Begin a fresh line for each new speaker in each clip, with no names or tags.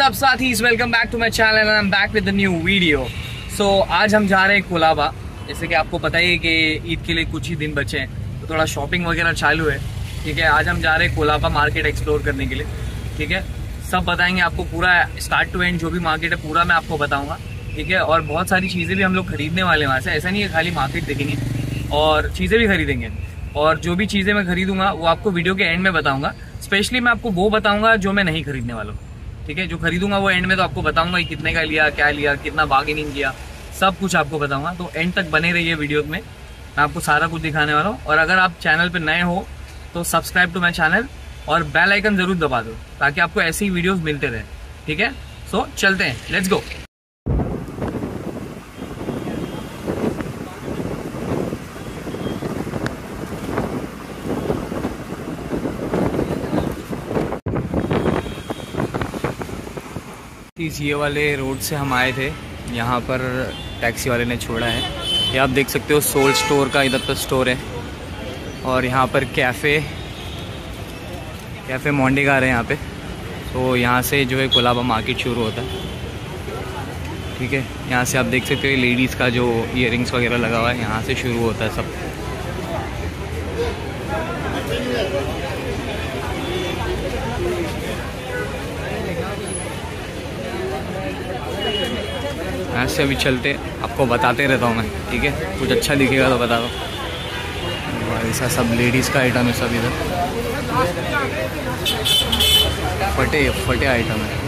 What's up साथीज welcome back to my channel and I am back with new video so आज हम जा रहे हैं कोलाबा। जैसे कि आपको पता ही है कि ईद के लिए कुछ ही दिन बचे हैं। तो थोड़ा शॉपिंग वगैरह चालू है। ठीक है, आज हम जा रहे हैं कोलाबा मार्केट एक्सप्लोर करने के लिए। ठीक है, सब बताएँगे आपको पूरा स्टार्ट टू एंड जो भी मार्केट है, पूरा मैं आपको बताऊँगा। ठीक है, और बहुत सारी चीज़ें भी हम लोग खरीदने वाले हैं वहाँ से। ऐसा नहीं है खाली मार्केट देखेंगे, और चीज़ें भी खरीदेंगे। और जो भी चीज़ें मैं खरीदूँगा, वो आपको वीडियो के एंड में बताऊँगा। स्पेशली मैं आपको वो बताऊँगा, जो मैं नहीं खरीदने वाला हूँ। ठीक है? जो खरीदूँगा वो एंड में तो आपको बताऊँगा कितने का लिया क्या लिया कितना बार्गेनिंग किया सब कुछ आपको बताऊँगा। तो एंड तक बने रहिए वीडियो में। मैं आपको सारा कुछ दिखाने वाला हूँ। और अगर आप चैनल पर नए हो तो सब्सक्राइब टू माई चैनल और बेल आइकन ज़रूर दबा दो ताकि आपको ऐसी वीडियोस मिलते रहे। ठीक है? सो so, चलते हैं। लेट्स गो इस ये वाले रोड से हम आए थे। यहाँ पर टैक्सी वाले ने छोड़ा है। ये आप देख सकते हो, सोल स्टोर का इधर पर स्टोर है। और यहाँ पर कैफ़े कैफ़े मोंडेगार है यहाँ पे। तो यहाँ से जो है कोलाबा मार्केट शुरू होता है। ठीक है, यहाँ से आप देख सकते हो लेडीज़ का जो इयर वगैरह लगा हुआ है, यहाँ से शुरू होता है सब। ऐसे अभी चलते, आपको बताते रहता हूँ मैं, ठीक है? कुछ अच्छा दिखेगा तो बता दो। ऐसा सब लेडीज़ का आइटम है सब इधर। फटे फटे आइटम है।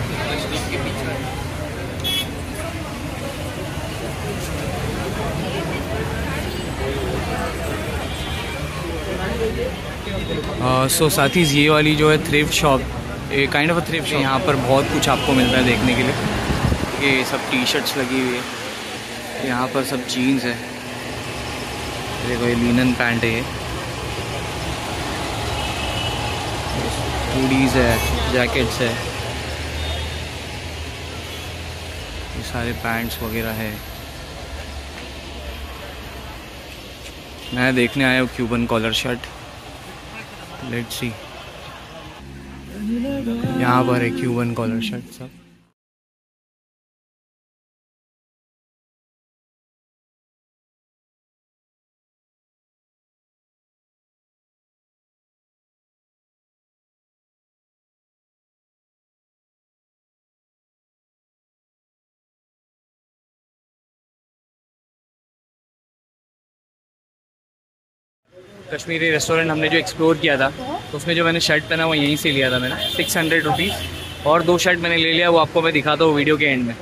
सो साथ ही ये वाली जो है thrift shop kind of a thrift यहाँ पर बहुत कुछ आपको मिलता है देखने के लिए। ये सब टी शर्ट्स लगी हुई है। यहाँ पर सब जीन्स है। देखो ये लीनन पैंट है ये। हुडीज़ है जैकेट्स है। ये सारे पैंट्स वगैरह है। मैं देखने आया हूँ Cuban collar shirt let's see यहाँ पर है क्यूबन कॉलर शर्ट सब। कश्मीरी रेस्टोरेंट हमने जो एक्सप्लोर किया था तो उसमें जो मैंने शर्ट पहना वो यहीं से लिया था मैंने सिक्स हंड्रेड रुपीज़ और दो शर्ट मैंने ले लिया, वो आपको मैं दिखाता हूँ वीडियो के एंड में।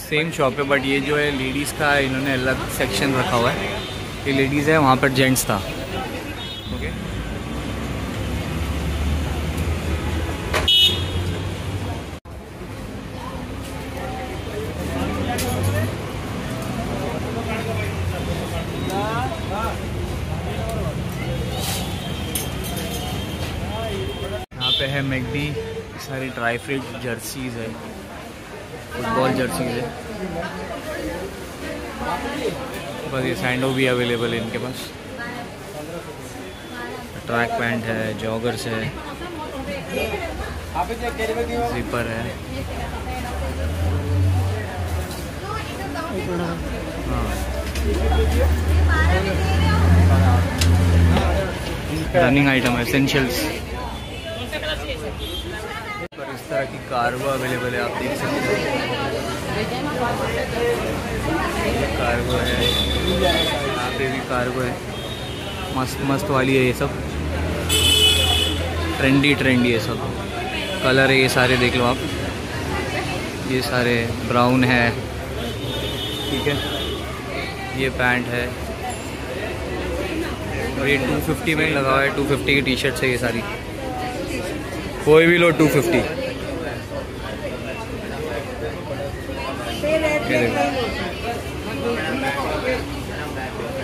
सेम शॉप है बट ये जो है लेडीज़ का, इन्होंने अलग सेक्शन रखा हुआ है। ये लेडीज़ है, वहाँ पर जेंट्स था ओके पे है मैगडी सारी ड्राई फ्रूट जर्सीज है फुटबॉल जर्सीज है। बस ये सैंडो भी अवेलेबल है इनके पास। ट्रैक पैंट है जॉगर्स है जिपर है। रनिंग आइटम एसेंशियल्स तरह की कार्गो अवेलेबल है, आप देख सकते हो। कार्गो है। यहाँ पे भी कार्गो है। मस्त मस्त वाली है ये सब। ट्रेंडी ट्रेंडी है सब। कलर है ये सारे देख लो आप। ये सारे ब्राउन है। ठीक है। ये पैंट है। और ये 250 में लगा हुआ है। 250 की टी शर्ट है ये सारी। कोई भी लो 250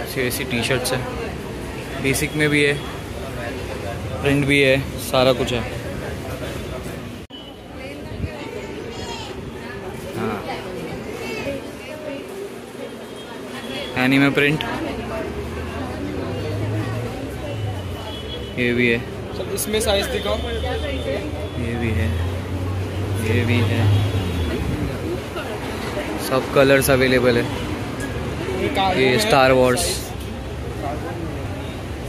फिफ्टी ऐसी टी शर्ट्स है। बेसिक में भी है प्रिंट भी है सारा कुछ है। हाँ। एनिमे प्रिंट ये भी है।
इसमें साइज़ दिखाओ।
ये भी है। ये भी है। सब कलर्स अवेलेबल है। ये स्टार वॉर्स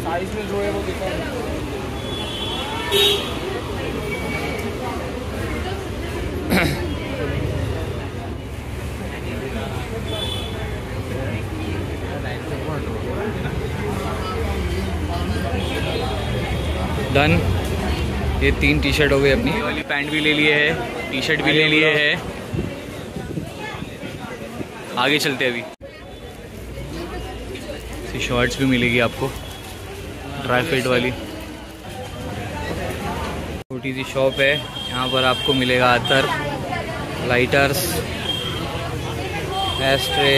साइज़ में जो है वो
डन ये तीन टी शर्ट हो गई अपनी। वाली पैंट भी ले लिए है टी शर्ट भी ले लिए है। आगे चलते अभी। शॉर्ट्स भी मिलेगी आपको ड्राई फिट वाली। छोटी सी शॉप है, यहाँ पर आपको मिलेगा अतर लाइटर्स एस्ट्रे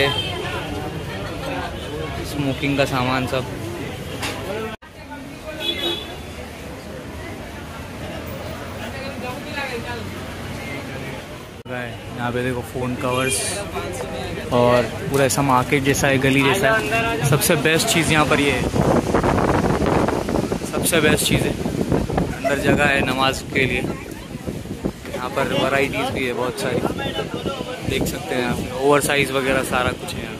स्मोकिंग का सामान सब। यहाँ पे देखो फ़ोन कवर्स और पूरा ऐसा मार्केट जैसा है, गली जैसा है। सबसे बेस्ट चीज़ यहाँ पर ये है। सबसे बेस्ट चीज़ है। अंदर जगह है नमाज़ के लिए। यहाँ पर वैरायटीज़ भी है बहुत सारी। देख सकते हैं आप। ओवर साइज़ वगैरह सारा कुछ है यहाँ।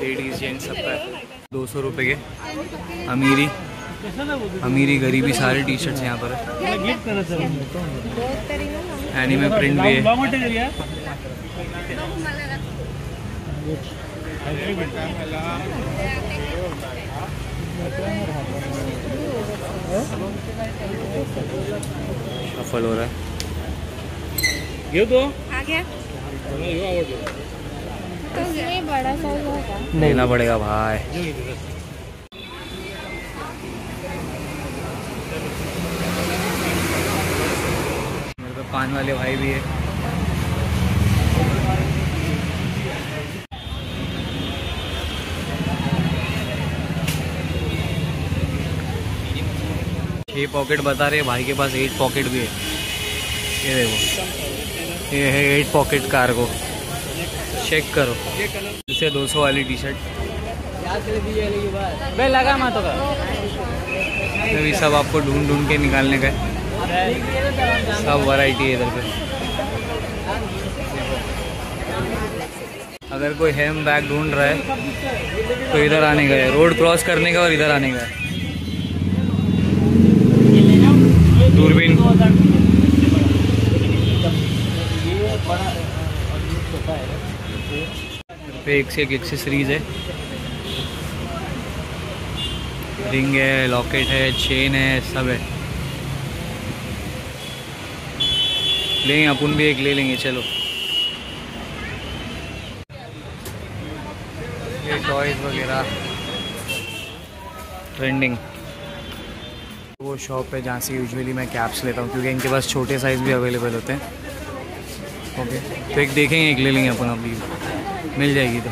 लेडीज़ जेंट्स सबका दो सौ रुपये के। अमीरी। अमीरी गरीबी सारे टी शर्ट्स यहाँ पर। है एनिमे प्रिंट भी है। सफल हो रहा है।
घेऊ तो?
आ गया। तो ये बड़ा साइज़ होगा।
लेना पड़ेगा भाई। पान वाले भाई भी है। छः पॉकेट बता रहे भाई के पास एट पॉकेट भी है। ये देखो। ये है एट पॉकेट कार्गो चेक करो। इसे 200 वाली टी शर्ट
लगा मा तो
सब आपको ढूंढ ढूंढ के निकालने का है। सब वैरायटी है इधर पे। अगर कोई हेम बैग ढूंढ रहा है तो इधर आने का है। रोड क्रॉस करने का और इधर आने का है। दूरबीन। पे एक से एक एक्सेसरीज है। रिंग है लॉकेट है चेन है, सब है। लेंगे अपन भी एक ले लेंगे चलो। ये टॉयज वगैरह। ट्रेंडिंग वो शॉप है जहाँ से यूजुअली मैं कैप्स लेता हूँ क्योंकि इनके पास छोटे साइज़ भी अवेलेबल होते हैं। ओके तो एक देखेंगे एक ले लेंगे अपन अभी। मिल जाएगी तो।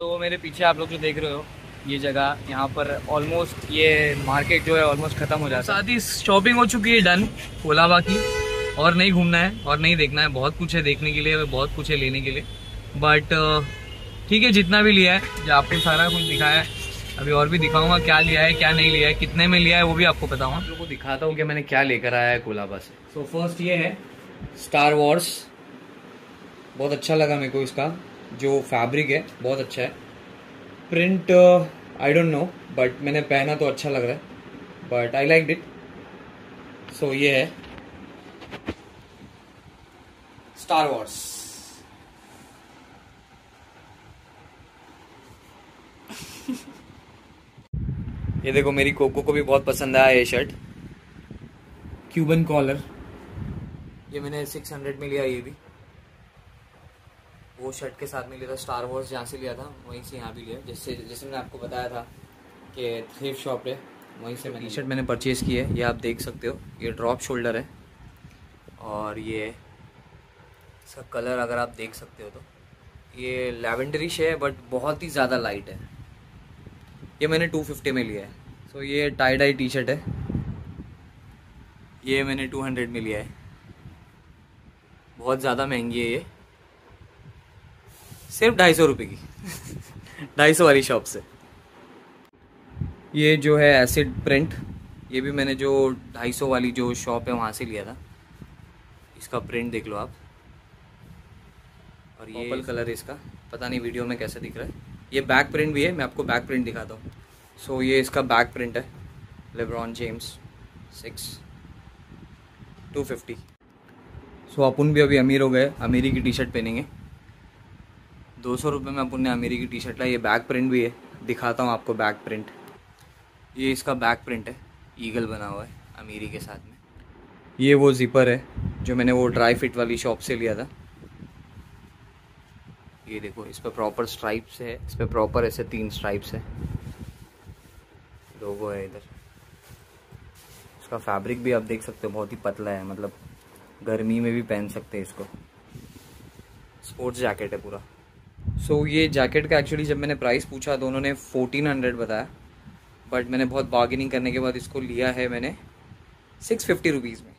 तो मेरे पीछे आप लोग जो देख रहे हो ये जगह यहाँ पर ऑलमोस्ट ये मार्केट जो है ऑलमोस्ट ख़त्म हो जाता है। साथ ही शॉपिंग हो चुकी है डन कोलाबा की। और नहीं घूमना है और नहीं देखना है। बहुत कुछ है देखने के लिए बहुत कुछ है लेने के लिए। बट ठीक है जितना भी लिया है जो आपको सारा कुछ दिखाया है अभी और भी दिखाऊँगा क्या लिया है क्या नहीं लिया है कितने में लिया है वो भी आपको बताऊँगा। आप लोगों को दिखाता हूँ कि मैंने क्या लेकर आया है कोलाबा से। सो फ़र्स्ट ये है स्टार वॉर्स बहुत अच्छा लगा मेरे को इसका। जो फैब्रिक है बहुत अच्छा है। Print I don't know but मैंने पहना तो अच्छा लग रहा है। बट आई लाइक डिट सो ये है। स्टार वॉर्स ये देखो मेरी कोको को भी बहुत पसंद आया ये शर्ट क्यूबन कॉलर ये मैंने 600 में लिया ये भी. वो शर्ट के साथ में लिया था स्टार वॉर्स जहाँ से लिया था वहीं से यहाँ भी लिया. जैसे जैसे मैंने आपको बताया था कि थ्रिफ्ट शॉप है वहीं से मैंने टी शर्ट मैंने परचेज़ की है ये आप देख सकते हो. ये ड्रॉप शोल्डर है. और ये इसका कलर अगर आप देख सकते हो तो। ये लेवेंडरिश है बट बहुत ही ज़्यादा लाइट है। ये मैंने 250 में लिया है। सो so, ये टाई डाई टी शर्ट है। ये मैंने 200 में लिया है। बहुत ज़्यादा महँगी है ये। सिर्फ़ ढाई सौ रुपये की। ढाई सौ वाली शॉप से। ये जो है एसिड प्रिंट ये भी मैंने जो ढाई सौ वाली जो शॉप है वहाँ से लिया था। इसका प्रिंट देख लो आप। और ये पर्पल कलर है इसका। पता नहीं वीडियो में कैसे दिख रहा है। ये बैक प्रिंट भी है, मैं आपको बैक प्रिंट दिखाता हूँ। सो ये इसका बैक प्रिंट है। LeBron James six two fifty so अपन भी अभी अमीर हो गए, अमीरी की टी शर्ट पहनेंगे। दो सौ रुपये में अपन ने अमीरी की टी शर्ट लाई, ये बैक प्रिंट भी है। दिखाता हूँ आपको बैक प्रिंट ये इसका बैक प्रिंट है। ईगल बना हुआ है, अमीरी के साथ में। ये वो जिपर है, जो मैंने वो ड्राई फिट वाली शॉप से लिया था। ये देखो इस पर प्रॉपर स्ट्राइप्स है इस पर प्रॉपर ऐसे तीन स्ट्राइप्स है। लोगो है इधर। इसका फैब्रिक भी आप देख सकते हो बहुत ही पतला है मतलब गर्मी में भी पहन सकते हैं इसको। स्पोर्ट्स जैकेट है पूरा। सो so, ये जैकेट का एक्चुअली जब मैंने प्राइस पूछा तो उन्होंने फोर्टीन हंड्रेड बताया। बट मैंने बहुत बार्गेनिंग करने के बाद इसको लिया है मैंने सिक्स फिफ्टी रुपीज़ में।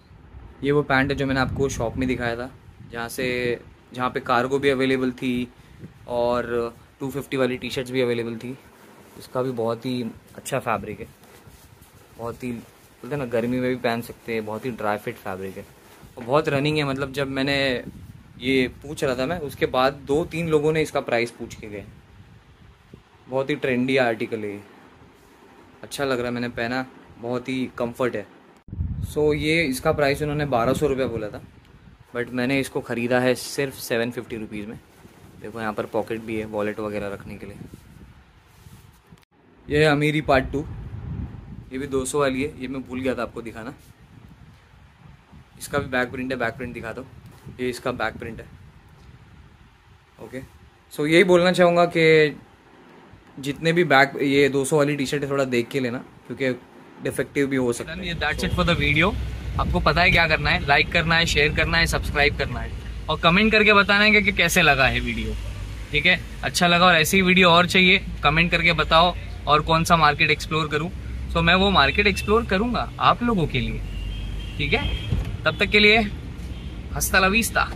ये वो पैंट है जो मैंने आपको शॉप में दिखाया था जहाँ से जहाँ पे कार्गो भी अवेलेबल थी और 250 वाली टी शर्ट्स भी अवेलेबल थी। इसका भी बहुत ही अच्छा फैब्रिक है। बहुत ही बोलते ना गर्मी में भी पहन सकते हैं बहुत ही ड्राई फिट फैब्रिक है। और बहुत रनिंग है मतलब जब मैंने ये पूछ रहा था मैं उसके बाद दो तीन लोगों ने इसका प्राइस पूछ के गए। बहुत ही ट्रेंडी आर्टिकल है अच्छा लग रहा है मैंने पहना बहुत ही कंफर्ट है। सो so, ये इसका प्राइस उन्होंने बारह सौ रुपया बोला था बट मैंने इसको ख़रीदा है सिर्फ़ सेवन फिफ्टी रुपीज़ में। देखो यहाँ पर पॉकेट भी है वॉलेट वगैरह रखने के लिए। ये है अमीरी पार्ट टू ये भी 200 वाली है ये मैं भूल गया था आपको दिखाना। इसका भी बैक प्रिंट है बैक प्रिंट दिखा दो। ये इसका बैक प्रिंट है। ओके सो यही बोलना चाहूँगा कि जितने भी बैक ये 200 वाली टी शर्ट है थोड़ा देख के लेना क्योंकि डिफेक्टिव भी हो सकता है। That's it for the video आपको पता है क्या करना है? लाइक करना है शेयर करना है सब्सक्राइब करना है। और कमेंट करके बताना है कि कैसे लगा है वीडियो। ठीक है? अच्छा लगा और ऐसी वीडियो और चाहिए, कमेंट करके बताओ और कौन सा मार्केट एक्सप्लोर करूँ। सो मैं वो मार्केट एक्सप्लोर करूँगा आप लोगों के लिए। ठीक है? तब तक के लिए, हस्ता लवीस्ता।